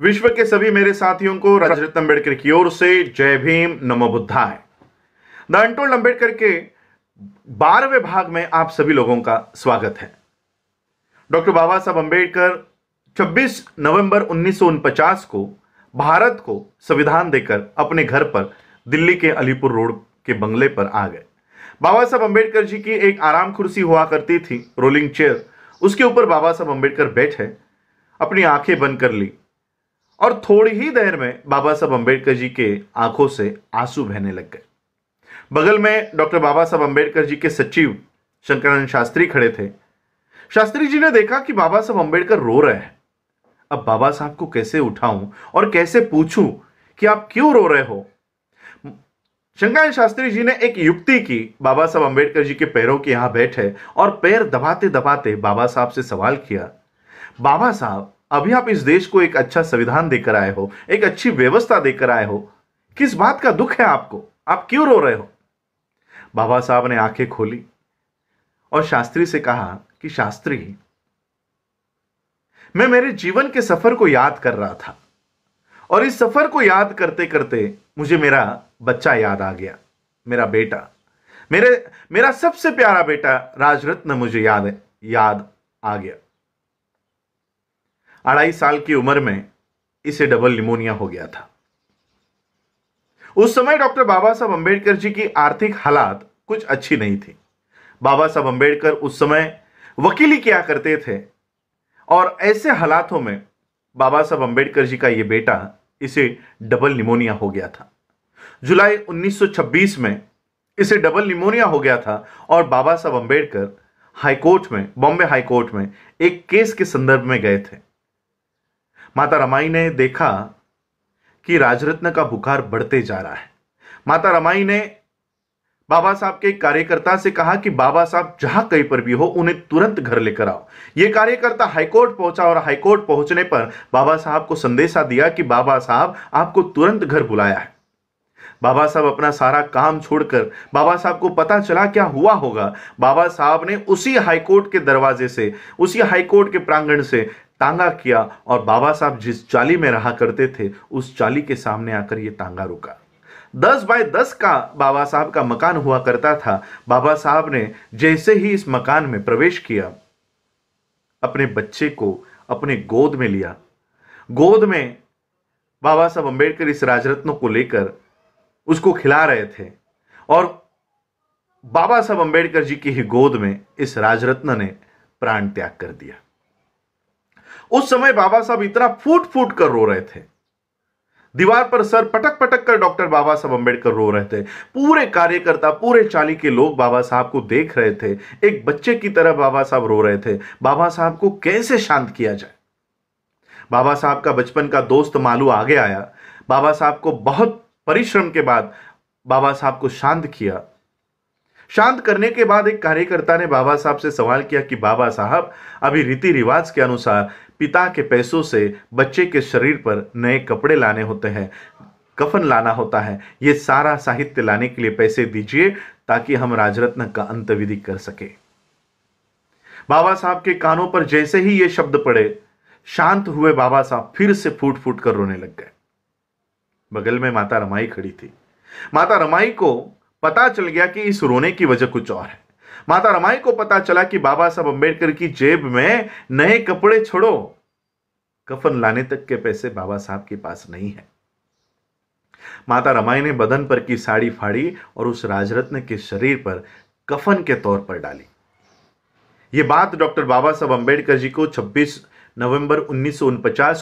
विश्व के सभी मेरे साथियों को रजरत्न अंबेडकर की ओर से जय भीम, नमो बुद्धाय। द अनटोल्ड अंबेडकर के बारहवें भाग में आप सभी लोगों का स्वागत है। डॉक्टर बाबा साहब अंबेडकर 26 नवंबर उन्नीस को भारत को संविधान देकर अपने घर पर दिल्ली के अलीपुर रोड के बंगले पर आ गए। बाबा साहब अंबेडकर जी की एक आराम कुर्सी हुआ करती थी, रोलिंग चेयर। उसके ऊपर बाबा साहब अंबेडकर बैठे, अपनी आँखें बंद कर ली। और थोड़ी ही देर में बाबा साहब अंबेडकर जी के आँखों से आँसू बहने लग गए। बगल में डॉक्टर बाबा साहब अंबेडकर जी के सचिव शंकरानंद शास्त्री खड़े थे। शास्त्री जी ने देखा कि बाबा साहब अंबेडकर रो रहे हैं। अब बाबा साहब को कैसे उठाऊं और कैसे पूछूँ कि आप क्यों रो रहे हो? शंकरानंद शास्त्री जी ने एक युक्ति की। बाबा साहब अंबेडकर जी के पैरों के यहाँ बैठे और पैर दबाते दबाते बाबा साहब से सवाल किया, बाबा साहब अभी आप इस देश को एक अच्छा संविधान देकर आए हो, एक अच्छी व्यवस्था देकर आए हो। किस बात का दुख है आपको? आप क्यों रो रहे हो? बाबा साहब ने आँखें खोली और शास्त्री से कहा कि, शास्त्री, मैं मेरे जीवन के सफ़र को याद कर रहा था और इस सफ़र को याद करते करते मुझे मेरा बच्चा याद आ गया, मेरा बेटा, मेरे, मेरा सबसे प्यारा बेटा राजरत्न मुझे याद है, याद आ गया। अढ़ाई साल की उम्र में इसे डबल निमोनिया हो गया था। उस समय डॉक्टर बाबा साहब अंबेडकर जी की आर्थिक हालात कुछ अच्छी नहीं थी। बाबा साहब अंबेडकर उस समय वकीली किया करते थे और ऐसे हालातों में बाबा साहब अंबेडकर जी का यह बेटा इसे डबल निमोनिया हो गया था। जुलाई 1926 में इसे डबल निमोनिया हो गया था और बाबा साहब अंबेडकर हाईकोर्ट में, बॉम्बे हाईकोर्ट में एक केस के संदर्भ में गए थे। माता रमाई ने देखा कि राजरत्न का बुखार बढ़ते जा रहा है। माता रमाई ने बाबा साहब के कार्यकर्ता से कहा कि बाबा साहब जहाँ कहीं पर भी हो, उन्हें तुरंत घर लेकर आओ। ये कार्यकर्ता हाईकोर्ट पहुँचा और हाईकोर्ट पहुँचने पर बाबा साहब को संदेशा दिया कि बाबा साहब आपको तुरंत घर बुलाया है। बाबा साहब अपना सारा काम छोड़कर, बाबा साहब को पता चला क्या हुआ होगा? बाबा साहब ने उसी हाईकोर्ट के दरवाजे से, उसी हाईकोर्ट के प्रांगण से तांगा किया और बाबा साहब जिस चाली में रहा करते थे, उस चाली के सामने आकर ये तांगा रुका। दस बाय दस का बाबा साहब का मकान हुआ करता था। बाबा साहब ने जैसे ही इस मकान में प्रवेश किया, अपने बच्चे को अपने गोद में लिया। गोद में बाबा साहब अंबेडकर इस राजरत्न को लेकर उसको खिला रहे थे। और बाबा साहब अंबेडकर जी की ही गोद में इस राजरत्न ने प्राण त्याग कर दिया। उस समय बाबा साहब इतना फूट फूट कर रो रहे थे। दीवार पर सर पटक पटक कर डॉक्टर बाबा साहब अंबेडकर रो रहे थे। पूरे कार्यकर्ता, पूरे चाली के लोग बाबा साहब को देख रहे थे। एक बच्चे की तरह बाबा साहब रो रहे थे। बाबा साहब को कैसे शांत किया जाए? बाबा साहब का बचपन का दोस्त मालू आगे आया। बाबा साहब को बहुत परिश्रम के बाद बाबा साहब को शांत किया। शांत करने के बाद एक कार्यकर्ता ने बाबा साहब से सवाल किया कि, बाबा साहब, अभी रीति रिवाज के अनुसार पिता के पैसों से बच्चे के शरीर पर नए कपड़े लाने होते हैं, कफन लाना होता है। ये सारा साहित्य लाने के लिए पैसे दीजिए ताकि हम राजरत्न का अंत विधि कर सके। बाबा साहब के कानों पर जैसे ही ये शब्द पड़े, शांत हुए बाबा साहब फिर से फूट फूट कर रोने लग गए। बगल में माता रमाई खड़ी थी। माता रमाई को पता चल गया कि इस रोने की वजह कुछ और है। माता रमाई को पता चला कि बाबा साहब अंबेडकर की जेब में नए कपड़े छोड़ो। कफन लाने तक के पैसे बाबा साहब के पास नहीं है। माता रमाई ने बदन पर की साड़ी फाड़ी और उस राजरत्न के शरीर पर कफन के तौर पर डाली। यह बात डॉक्टर बाबा साहब अंबेडकर जी को 26 नवंबर उन्नीस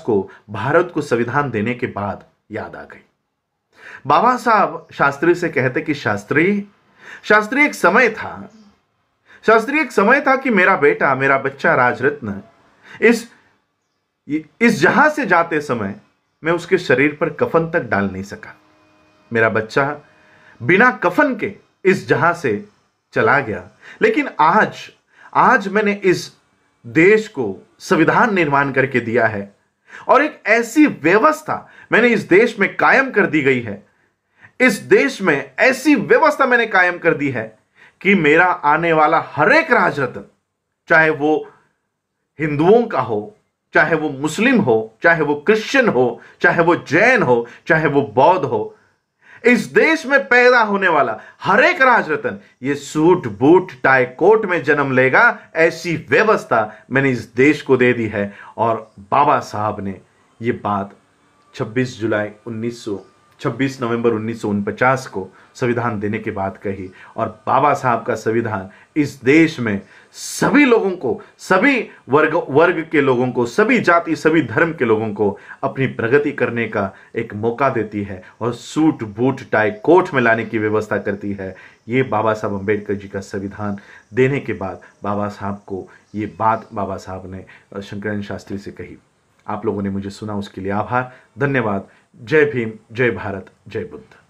को भारत को संविधान देने के बाद याद आ गई। बाबा साहब शास्त्री से कहते कि, शास्त्री शास्त्री, एक समय था, शास्त्री, एक समय था कि मेरा बेटा, मेरा बच्चा राजरत्न इस इस जहाँ से जाते समय मैं उसके शरीर पर कफन तक डाल नहीं सका। मेरा बच्चा बिना कफन के इस जहाँ से चला गया। लेकिन आज आज मैंने इस देश को संविधान निर्माण करके दिया है। और एक ऐसी व्यवस्था मैंने इस देश में कायम कर दी गई है। इस देश में ऐसी व्यवस्था मैंने कायम कर दी है कि मेरा आने वाला हर एक राजरत्न चाहे वो हिंदुओं का हो, चाहे वो मुस्लिम हो, चाहे वो क्रिश्चियन हो, चाहे वो जैन हो, चाहे वो बौद्ध हो इस देश में पैदा होने वाला हर एक राजरतन ये सूट, बूट, टाई कोट में जन्म लेगा, ऐसी व्यवस्था मैंने इस देश को दे दी है। और बाबा साहब ने ये बात 26 जुलाई 1900 26 नवंबर उन्नीस को संविधान देने के बाद कही। और बाबा साहब का संविधान इस देश में सभी लोगों को, सभी वर्ग वर्ग के लोगों को, सभी जाति, सभी धर्म के लोगों को अपनी प्रगति करने का एक मौका देती है और सूट, बूट, टाई, कोट में लाने की व्यवस्था करती है। ये बाबा साहब अंबेडकर जी का संविधान देने के बाद बाबा साहब को ये बात बाबा साहब ने शंकराचार्य शास्त्री से कही। आप लोगों ने मुझे सुना, उसके लिए आभार। धन्यवाद। जय भीम जय भारत जय बुद्ध.